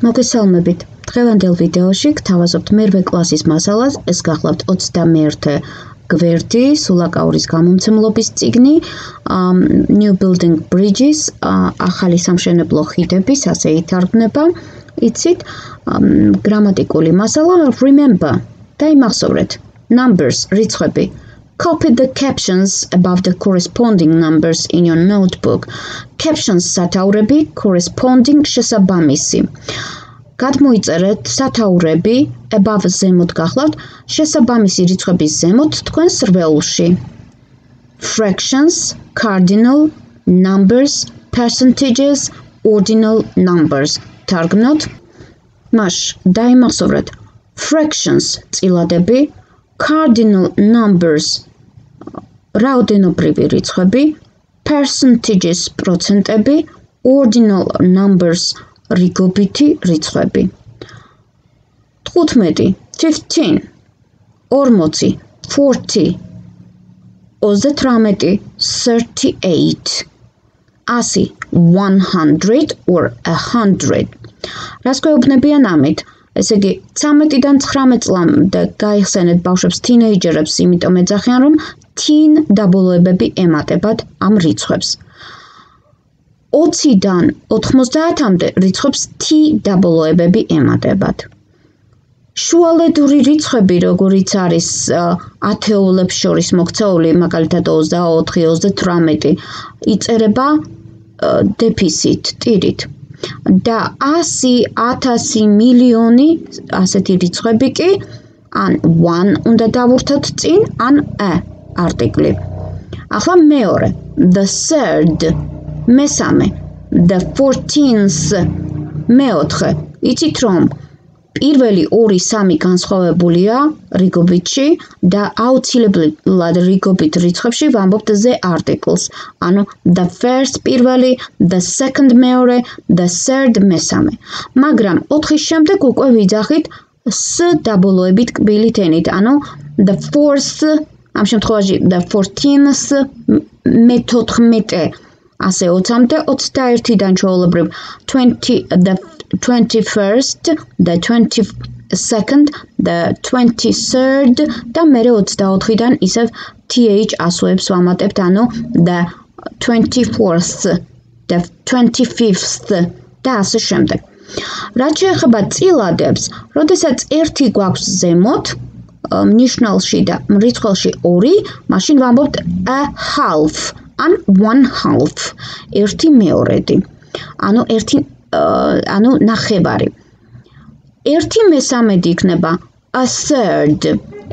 მოგესალმებით. დღევანდელ ვიდეოში გთავაზობთ მერვე კლასის მასალას. ეს გახლავთ 21-ე გვერდი სულაკაურის გამომცემლობის წიგნი New Building Bridges, ახალი სამშენებლო ხიდები, ასე ითარგმნება. იცით, გრამატიკული მასალა remember. დაიმახსოვრეთ. Numbers, რიცხვები. Copy the captions above the corresponding numbers in your notebook. Captions სათაურები, corresponding შესაბამისი. გადმოიწერეთ სათაურები above ზემოთ გახლავთ, შესაბამისი რიცხვების ზემოთ თქვენ სრველში. Fractions, cardinal numbers, percentages, ordinal numbers. თარგმნოთ. მაშ დაიმახსოვრეთ fractions წილადები, cardinal numbers რაოდენობრივი რიცხვები percentages პროცენტები ordinal numbers რიგობითი რიცხვები. 15 15 40 40 38 38 ასი 100 or 100 რას გვეუბნებიან ამით ესე იგი 13-დან 19 წლამდე გაიხსენეთ ბავშვებს თინეიჯერებს იმიტომ ეძახიან რომ თინ დაბოლოებები ემატებათ ამ რიცხვებს 20-დან 90-მდე რიცხვებს T დაბოლოებები ემატებათ. შუალედური რიცხვები, როგორიც არის ათეულებს შორის მოქცეული, მაგალითად 24, 38, იწერება დეფიციტ ტირით. და 100, 1000, მილიონი ასეთი რიცხვები კი ან 1 უნდა დავურთოთ წინ, ან a არტიკლი. ახლა მეორე, the third მესამე the 14th მეოთხე იცით რომ პირველი 2-3 განსხვავებულია რიგობითში და აუცილებლად რიგობით რიცხვებში ვამბობთ the articles ანუ the first პირველი the second მეორე the third მესამე. მაგრამ 4-ის შემდეგ უკვე ვიძახით s დაბოლოებით კბილით ენით ანუ the fourth ამ შემთხვევაში the 14th მე-14 ასე 20-მდე 21-დან ჩვეულებრივ 20 the 21st the 22nd the 23rd და მე 24-დან ისევ th ასოებს ვამატებთ ანუ the 24th the 25th და ასე შემდეგ. რაც შეეხება წილადებს, როდესაც ერთი გვაქვს ზემოთ ნიშნულში და მრიცხველში 2, მაშინ ვამბობთ a half ან 1 half ერთი მეორედი ანუ ერთი ანუ ნახევარი. ერთი მესამედი იქნება a third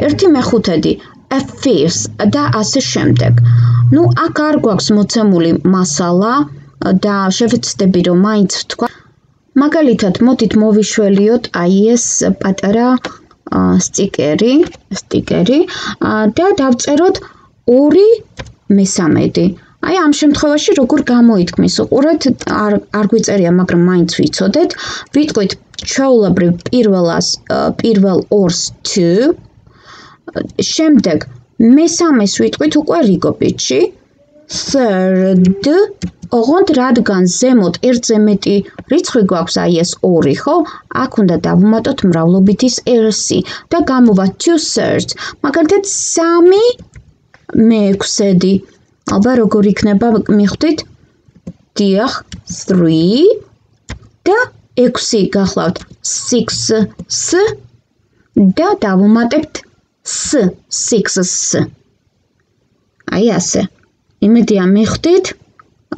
ერთი მეხუთედი a fifth და ასე შემდეგ. ну აქ არ გვაქვს მოცემული მასალა და შევეცდები რომ მაინც ვთქვა მაგალითად მოდით მოვიშველიოთ აი ეს პატარა სტიკერი სტიკერი და დავწეროთ 2 მესამედი. აი ამ შემთხვევაში როგორ გამოითქმის? უყურეთ, არ არ გვიწერია, მაგრამ მაინც ვიცოდეთ. ვიტყვით ჩვეულებრივ პირველას პირველ ორს 2. შემდეგ მესამეს ვიტყვით უკვე რიგობიტში. third ოღონდ რადგან ზემოთ ერთზე მეტი რიცხვი გვაქვს აი ეს 2 ხო აქ უნდა დავუმატოთ მრავლობითის ersi და გამოვა two thirds მაგალითად 3 მეექვსედი. აბა როგორ იქნება მიხვდით? დიახ, 3 და 6 გახლავთ 6 s და დავუმატებთ s 6s. აი ასე. იმედია მიხვდით?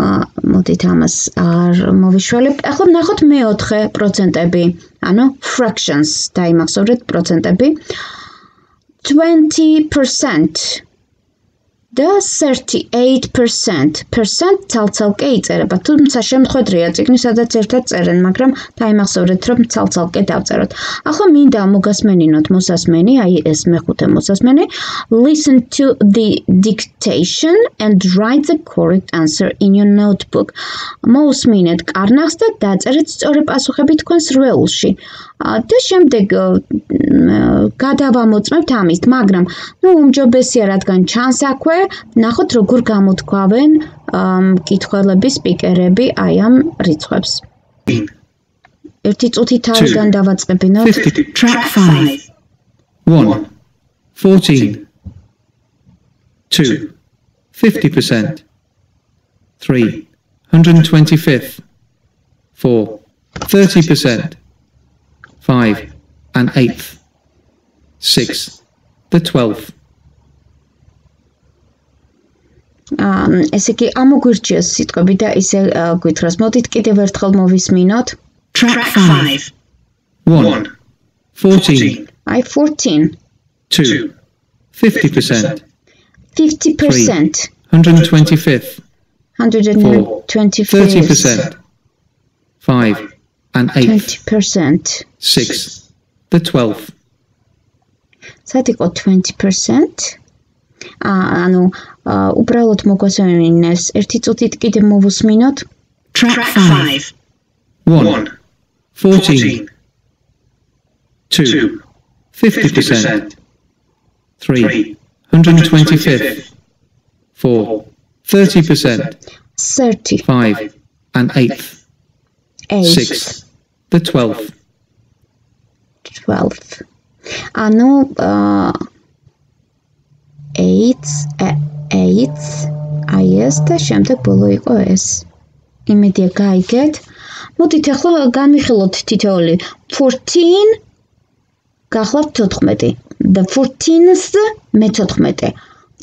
აა მოდით ამას არ მოვიშველებ. ახლა ნახოთ მეოთხე პროცენტები, ანუ fractions დაიმახსოვრეთ პროცენტები. 20% და 38% percent ცალცალკე იწერება. თუმცა შემთხვედრია ციგნი სადაც ერთად წერენ, მაგრამ დაიმახსოვრეთ რომ ცალცალკე დავწეროთ. ახლა მინდა მოგასმენინოთ მოსასმენი, აი ეს მეხუთე მოსასმენი. Listen to the dictation and write the correct answer in your notebook. მოусმინეთ კარნახს და დაწერეთ სწორი პასუხები თქვენს რვეულში. და შემდეგ გადავამოწმებთ ამის, მაგრამ ნუ უმჯობესია რადგან ჩანს აქვე, ნახოთ როგორ გამოთქვავენ მკითხველები, სპიკერები აი ამ რიცხვებს. ერთი წუთი თავიდან დავაწყებინოთ 50. Track 5. 1. 14. 2. 50%. 3. 125th. 4. 30%. 5. And 8th. 6. The 12th. ამ ესე კი ამოგვირჩიოს სიტყვები და ისე გვითხრას. მოდით კიდევ ერთხელ მოვისმინოთ. Track 5. 1. 14. I 14. 2. 50%. 50%. 125th. 125. 30%. 5. And 8. 20%. 6. The 12th. სად იყო 20%? აა ანუ უბრალოდ მოგვასწავლინეს ერთი წუთით კიდე მოვუსმინოთ. Track 5. 1. 14. 2. 50%. 3. 125th. 4. 30%. 30. 5. And 8th. 8. 6. The 12th. 12. ანუ 8 8 აი ეს და შემდეგ ბოლო იყო ეს. იმედია გაიგეთ. მოდით ახლა განვიხილოთ თითოეული 14 გახლავთ 14. The 14th მე-14.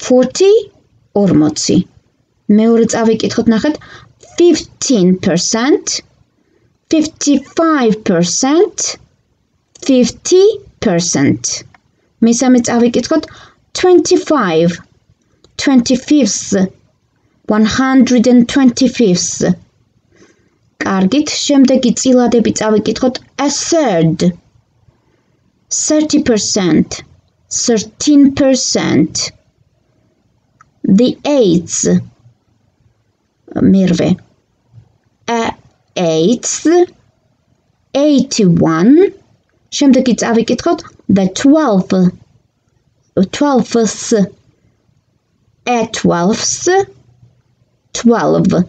40 40. მეორე წავიკითხოთ ნახეთ 15% 55% 50% მესამე წავიკითხოთ 25 25th 125th კარგით შემდეგი წილადები წავიკითხოთ a third? 30% 13% the eighth. მერვე a 8 81 შემდეგი წავიკითხოთ the 12 12s at 12s 12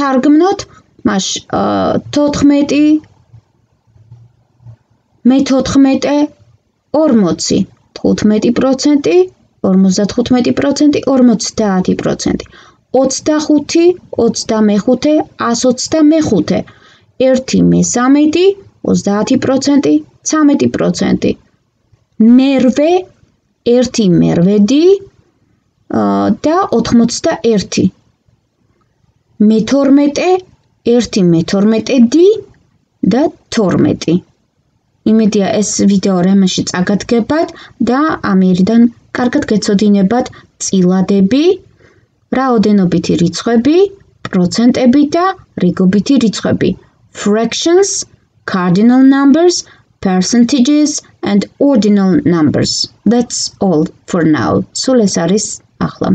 თარგმნოთ მას 14 მე-14 40 15% 55% 50% 25 25 125 1 მე-13 30% 13% მერვე 1 მერვედი და 81 მე-12 1 მე-12დი და 12 იმედია ეს ვიდეო რამაში წაგადგებათ და ამერიდან კარგად გეცოდინებათ წილადები, რაოდენობითი რიცხვები, პროცენტები და რიგობითი რიცხვები. Fractions, cardinal numbers, percentages and ordinal numbers. That's all for now. სულ ეს არის ახლა.